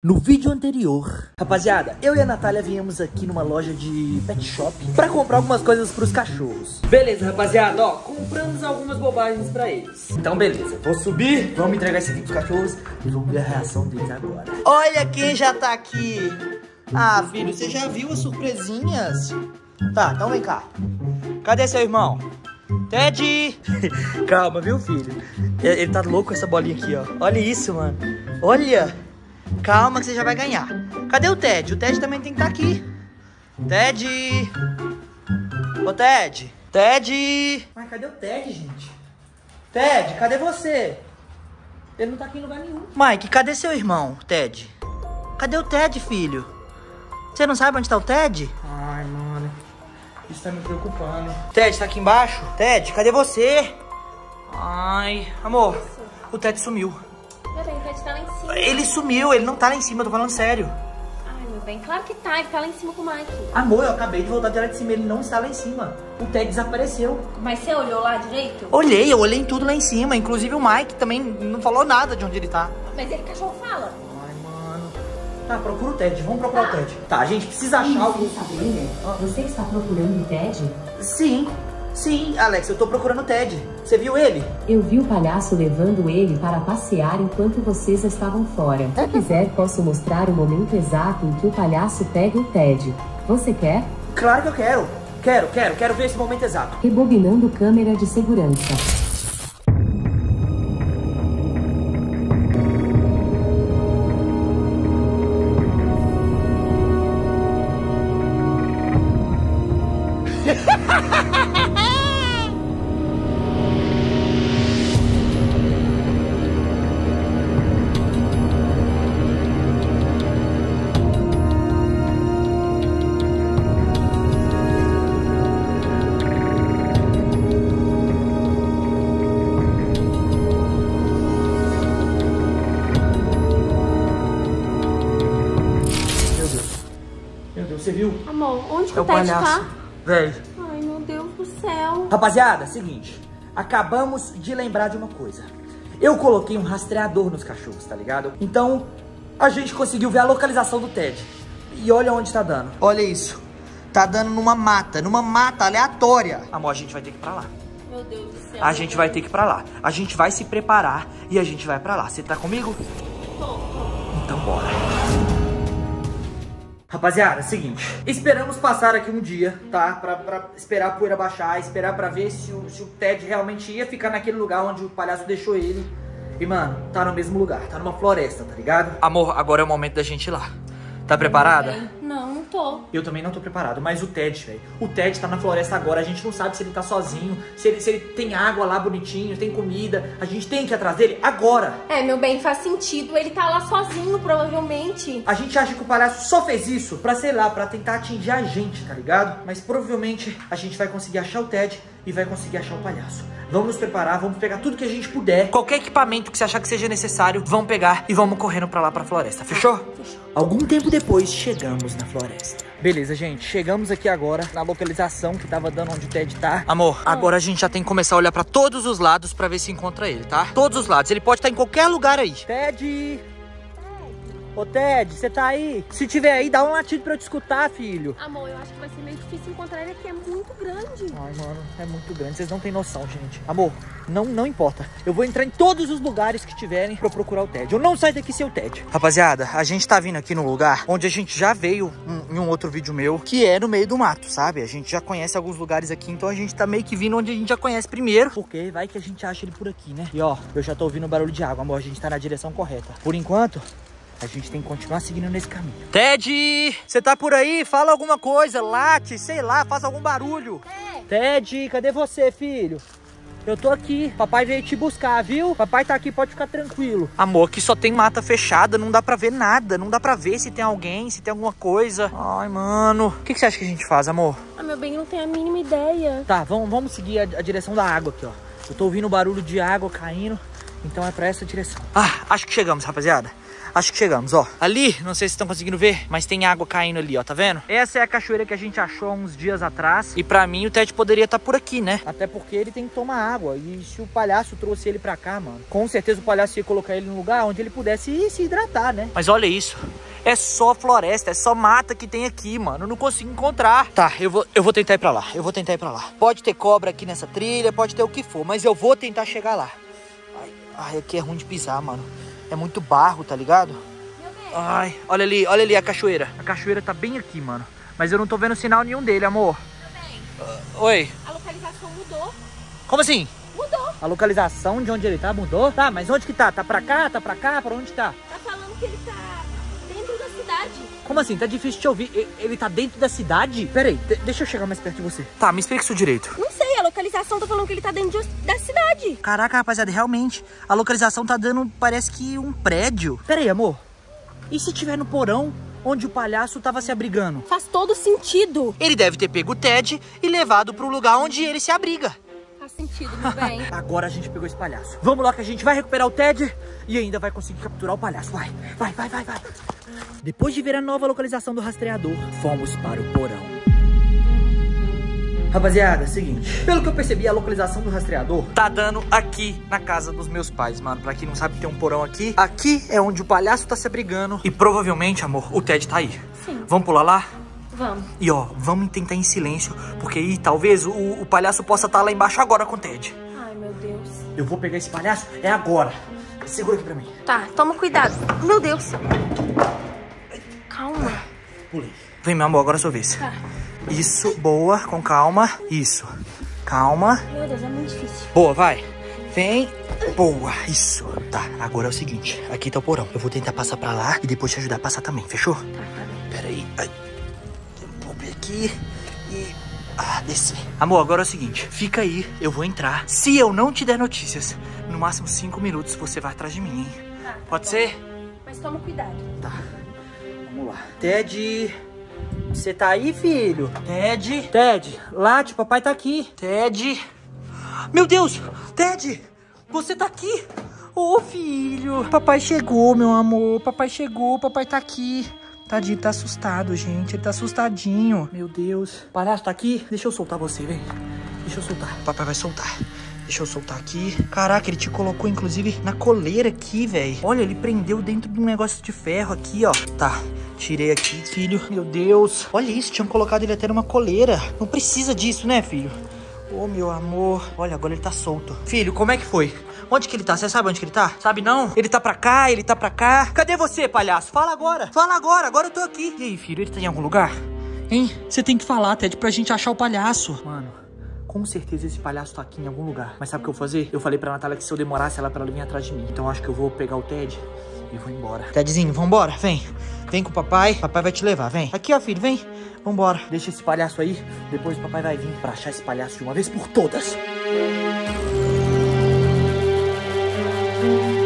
No vídeo anterior, rapaziada, eu e a Natália viemos aqui numa loja de pet shop pra comprar algumas coisas pros cachorros. Beleza, rapaziada, ó, compramos algumas bobagens pra eles. Então, beleza, vou subir, vamos entregar esse aqui pros cachorros e vamos ver a reação deles agora. Olha quem já tá aqui. Ah, filho, você já viu as surpresinhas? Tá, então vem cá. Cadê seu irmão? Ted! Calma, viu, filho? Ele tá louco com essa bolinha aqui, ó. Olha isso, mano. Olha! Calma que você já vai ganhar. Cadê o Ted? O Ted também tem que estar tá aqui. Ted! Ô, Ted! Ted! Mas cadê o Ted, gente? Ted, cadê você? Ele não tá aqui em lugar nenhum. Mike, cadê seu irmão, Ted? Cadê o Ted, filho? Você não sabe onde tá o Ted? Ai, mano. Isso tá me preocupando. Ted, tá aqui embaixo? Ted, cadê você? Ai, amor, o Ted sumiu. O tá lá em cima. Ele sumiu, ele não tá lá em cima, eu tô falando sério. Ai, meu bem, claro que tá, ele tá lá em cima com o Mike. Amor, eu acabei de voltar de lá de cima, ele não está lá em cima. O Ted desapareceu. Mas você olhou lá direito? Olhei, eu olhei em tudo lá em cima, inclusive o Mike também não falou nada de onde ele tá. Mas ele cachorro fala. Ai, mano. Tá, procura o Ted, vamos procurar tá. o Ted. Tá, a gente precisa achar algum... Sabrina, você está procurando o Ted? Sim. Sim, Alex, eu tô procurando o Ted. Você viu ele? Eu vi o palhaço levando ele para passear enquanto vocês estavam fora. Se quiser, posso mostrar o momento exato em que o palhaço pega o Ted. Você quer? Claro que eu quero. Quero, quero, quero ver esse momento exato. Rebobinando câmera de segurança. Que é o, o Ted palhaço. tá? Véi. Ai, meu Deus do céu. Rapaziada, seguinte. Acabamos de lembrar de uma coisa. Eu coloquei um rastreador nos cachorros, tá ligado? Então, a gente conseguiu ver a localização do Ted. E olha onde tá dando. Olha isso. Tá dando numa mata, numa mata aleatória. Amor, a gente vai ter que ir pra lá. Meu Deus do céu. A gente vai ter que ir pra lá. A gente vai se preparar e a gente vai pra lá. Você tá comigo? Tô, tô. Então bora. Rapaziada, é seguinte, esperamos passar aqui um dia, tá? Pra, pra esperar a poeira baixar, esperar pra ver se o, se o Ted realmente ia ficar naquele lugar onde o palhaço deixou ele. E, mano, tá no mesmo lugar, tá numa floresta, tá ligado? Amor, agora é o momento da gente ir lá. Tá preparada? Não, não tô. Eu também não tô preparado, mas o Ted, velho. O Ted tá na floresta agora, a gente não sabe se ele tá sozinho, se ele, se ele tem água lá bonitinho, tem comida. A gente tem que ir atrás dele agora. É, meu bem, faz sentido. Ele tá lá sozinho, provavelmente. A gente acha que o palhaço só fez isso pra, sei lá, pra tentar atingir a gente, tá ligado? Mas provavelmente a gente vai conseguir achar o Ted e vai conseguir achar o palhaço. Vamos nos preparar, vamos pegar tudo que a gente puder. Qualquer equipamento que você achar que seja necessário, vamos pegar e vamos correndo pra lá pra floresta. Fechou? Fechou. Algum tempo depois, chegamos na floresta. Beleza, gente. Chegamos aqui agora na localização que tava dando onde o Ted tá. Amor, ah. agora a gente já tem que começar a olhar pra todos os lados pra ver se encontra ele, tá? Todos os lados. Ele pode estar em qualquer lugar aí. Ted! Ô, Ted, você tá aí? Se tiver aí, dá um latido pra eu te escutar, filho. Amor, eu acho que vai ser meio difícil encontrar ele aqui. É muito grande. Ai, mano, é muito grande. Vocês não têm noção, gente. Amor, não, não importa. Eu vou entrar em todos os lugares que tiverem pra procurar o Ted. Eu não saio daqui sem o Ted. Rapaziada, a gente tá vindo aqui no lugar onde a gente já veio um, em um outro vídeo meu, que é no meio do mato, sabe? A gente já conhece alguns lugares aqui, então a gente tá meio que vindo onde a gente já conhece primeiro. Porque vai que a gente acha ele por aqui, né? E ó, eu já tô ouvindo barulho de água, amor. A gente tá na direção correta. Por enquanto, a gente tem que continuar seguindo nesse caminho. Ted, você tá por aí? Fala alguma coisa, late, sei lá, faça algum barulho. É. Ted, cadê você, filho? Eu tô aqui, papai veio te buscar, viu? Papai tá aqui, pode ficar tranquilo. Amor, que só tem mata fechada, não dá pra ver nada. Não dá pra ver se tem alguém, se tem alguma coisa. Ai, mano. O que, que você acha que a gente faz, amor? Ah, meu bem, não tenho a mínima ideia. Tá, vamos, vamos seguir a, a direção da água aqui, ó. Eu tô ouvindo barulho de água caindo, então é pra essa direção. Ah, acho que chegamos, rapaziada. Acho que chegamos, ó. Ali, não sei se estão conseguindo ver, mas tem água caindo ali, ó, tá vendo? Essa é a cachoeira que a gente achou há uns dias atrás. E pra mim o Ted poderia estar tá por aqui, né? Até porque ele tem que tomar água. E se o palhaço trouxe ele pra cá, mano, com certeza o palhaço ia colocar ele num lugar onde ele pudesse se hidratar, né? Mas olha isso. É só floresta, é só mata que tem aqui, mano. Eu não consigo encontrar. Tá, eu vou, eu vou tentar ir pra lá. Eu vou tentar ir pra lá. Pode ter cobra aqui nessa trilha, pode ter o que for, mas eu vou tentar chegar lá. Ai, ai aqui é ruim de pisar, mano. É muito barro, tá ligado? Ai, olha ali, olha ali a cachoeira. A cachoeira tá bem aqui, mano. Mas eu não tô vendo sinal nenhum dele, amor. Uh, oi. A localização mudou. Como assim? Mudou. A localização de onde ele tá mudou? Tá, mas onde que tá? Tá pra cá? Tá pra cá? Pra onde tá? Tá falando que ele tá dentro da cidade. Como assim? Tá difícil de ouvir. Ele tá dentro da cidade? Pera aí, deixa eu chegar mais perto de você. Tá, me explica isso direito. Não sei, a localização tá falando que ele tá dentro de, da cidade. Caraca, rapaziada, realmente. A localização tá dando, parece que um prédio. Pera aí, amor. E se tiver no porão, onde o palhaço tava se abrigando? Faz todo sentido. Ele deve ter pego o Ted e levado pro lugar onde ele se abriga. Faz sentido, meu bem. Agora a gente pegou esse palhaço. Vamos lá que a gente vai recuperar o Ted e ainda vai conseguir capturar o palhaço. Vai, vai, vai, vai, vai. Depois de ver a nova localização do rastreador, fomos para o porão. Rapaziada, é o seguinte, pelo que eu percebi, a localização do rastreador tá dando aqui na casa dos meus pais, mano. Pra quem não sabe, tem um porão aqui. Aqui é onde o palhaço tá se abrigando. E provavelmente, amor, o Ted tá aí. Sim. Vamos pular lá? Vamos. E ó, vamos tentar em silêncio, porque aí talvez o, o palhaço possa estar tá lá embaixo agora com o Ted. Ai, meu Deus. Eu vou pegar esse palhaço, é agora. Segura aqui pra mim. Tá, toma cuidado. Meu Deus. Calma. Pulei. Vem, meu amor, agora é a sua vez. Tá. Isso, boa, com calma. Isso. Calma. Meu Deus, é muito difícil. Boa, vai. Vem. Boa, isso. Tá, agora é o seguinte. Aqui tá o porão. Eu vou tentar passar pra lá e depois te ajudar a passar também, fechou? Tá, tá. Pera aí. Ai. Aqui e... Ah, descer. Amor, agora é o seguinte. Fica aí, eu vou entrar. Se eu não te der notícias, no máximo cinco minutos você vai atrás de mim, hein? Tá, tá Pode bom. ser? Mas toma cuidado. Tá. Vamos lá. Ted... Você tá aí, filho? Ted? Ted, Late, papai tá aqui. Ted. Meu Deus! Ted! Você tá aqui! Ô, oh, filho! Papai chegou, meu amor. Papai chegou, papai tá aqui. Tadinho, tá assustado, gente. Ele tá assustadinho. Meu Deus. Palhaço, tá aqui? Deixa eu soltar você, vem. Deixa eu soltar. Papai vai soltar. Deixa eu soltar aqui. Caraca, ele te colocou, inclusive, na coleira aqui, velho. Olha, ele prendeu dentro de um negócio de ferro aqui, ó. Tá. Tirei aqui, filho. Meu Deus. Olha isso, tinham colocado ele até numa coleira. Não precisa disso, né, filho? Ô, oh, meu amor. Olha, agora ele tá solto. Filho, como é que foi? Onde que ele tá? Você sabe onde que ele tá? Sabe não? Ele tá pra cá, ele tá pra cá. Cadê você, palhaço? Fala agora. Fala agora, agora eu tô aqui. E aí, filho, ele tá em algum lugar? Hein? Você tem que falar, Ted, pra gente achar o palhaço. Mano, com certeza esse palhaço tá aqui em algum lugar. Mas sabe o que eu vou fazer? Eu falei pra Natália que se eu demorasse ela pra ela vir atrás de mim. Então acho que eu vou pegar o Ted e vou embora. Tedzinho, vambora, vem. Vem com o papai, papai vai te levar, vem. Aqui, ó, filho, vem. Vambora. Deixa esse palhaço aí, depois o papai vai vir pra achar esse palhaço de uma vez por todas. Música